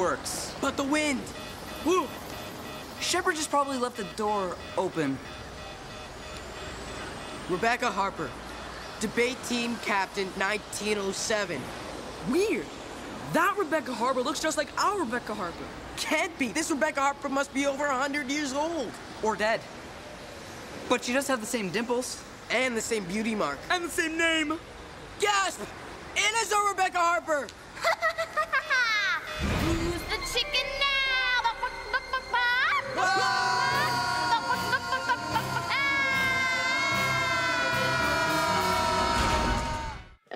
works. But the wind! Woo! Shepard just probably left the door open. Rebecca Harper, debate team captain 1907. Weird. That Rebecca Harper looks just like our Rebecca Harper. Can't be. This Rebecca Harper must be over 100 years old. Or dead. But she does have the same dimples. And the same beauty mark. And the same name. Gasp! It is our Rebecca Harper!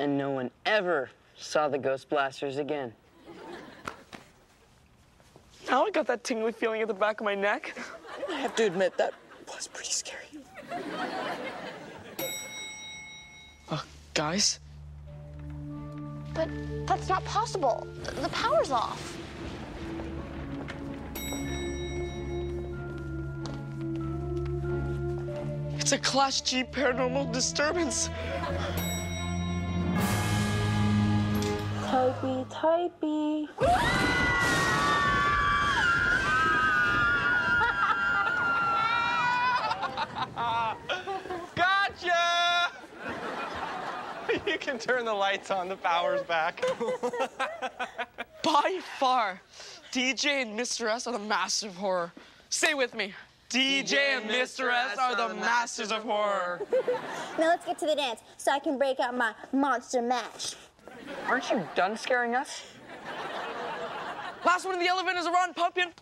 And no one ever saw the Ghost Blasters again. Now I got that tingly feeling at the back of my neck. I have to admit, that was pretty scary. Uh, guys? But that's not possible. The power's off. It's a Class G paranormal disturbance. Typey, typey. Gotcha! you can turn the lights on, the power's back. By far, DJ and Mr. S are the masters of horror. Stay with me. DJ and Mr. S are the masters of horror. Now let's get to the dance so I can break out my monster mash. Aren't you done scaring us? Last one in the elephant is a rotten pumpkin.